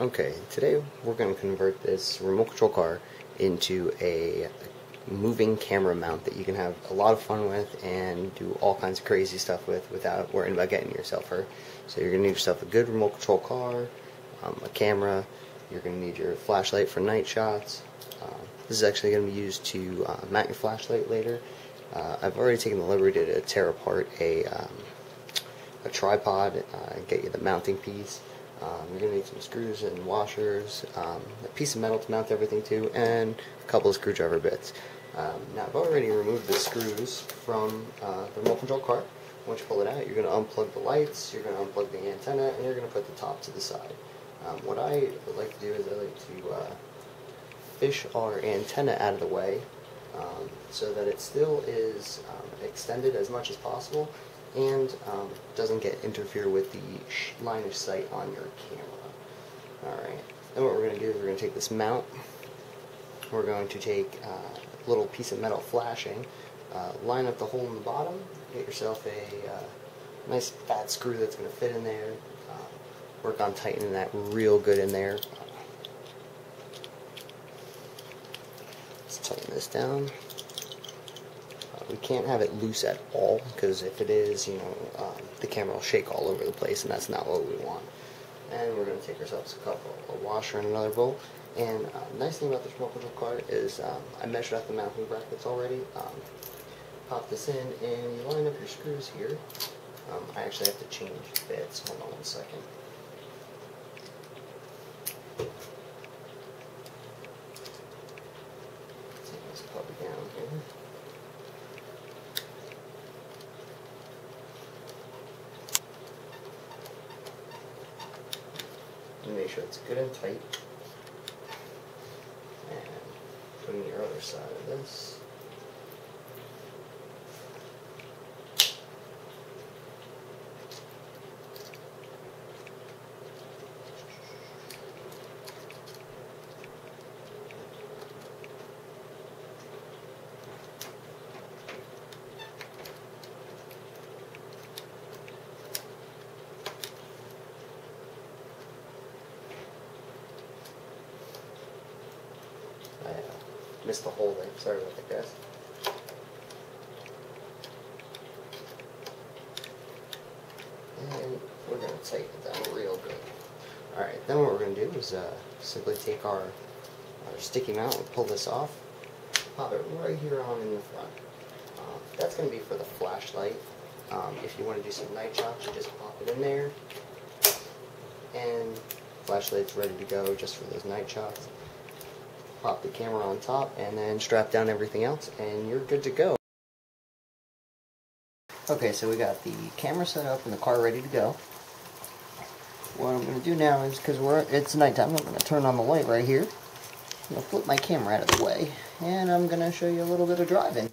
Okay, today we're going to convert this remote control car into a moving camera mount that you can have a lot of fun with and do all kinds of crazy stuff with without worrying about getting yourself hurt. So you're going to need yourself a good remote control car, um, a camera, you're going to need your flashlight for night shots. Uh, this is actually going to be used to uh, mount your flashlight later. Uh, I've already taken the liberty to tear apart a, um, a tripod, uh, get you the mounting piece. Um, you're going to need some screws and washers, um, a piece of metal to mount everything to, and a couple of screwdriver bits. Um, now I've already removed the screws from uh, the remote control car. Once you pull it out, you're going to unplug the lights, you're going to unplug the antenna, and you're going to put the top to the side. Um, what I like to do is I like to uh, fish our antenna out of the way um, so that it still is um, extended as much as possible and um, doesn't get interfere with the line of sight on your camera. Alright, then what we're going to do is we're going to take this mount, we're going to take uh, a little piece of metal flashing, uh, line up the hole in the bottom, get yourself a uh, nice fat screw that's going to fit in there, uh, work on tightening that real good in there. Let's tighten this down we can't have it loose at all because if it is, you know, um, the camera will shake all over the place and that's not what we want. And we're going to take ourselves a couple, a washer and another bolt. And uh, nice thing about this remote control card is um, I measured out the mounting brackets already. Um, pop this in and you line up your screws here. Um, I actually have to change bits. Hold on one second. Take this puppy down here. and make sure it's good and tight. And putting your other side of this. Missed the whole thing. Sorry about that, guys. And we're going to tighten it down real good. Alright, then what we're going to do is uh, simply take our, our sticky mount and pull this off. Pop it right here on in the front. Um, that's going to be for the flashlight. Um, if you want to do some night shots, you just pop it in there. And flashlight's ready to go just for those night shots pop the camera on top, and then strap down everything else, and you're good to go. Okay, so we got the camera set up and the car ready to go. What I'm going to do now is, because we're it's nighttime, I'm going to turn on the light right here. I'm going to flip my camera out of the way, and I'm going to show you a little bit of driving.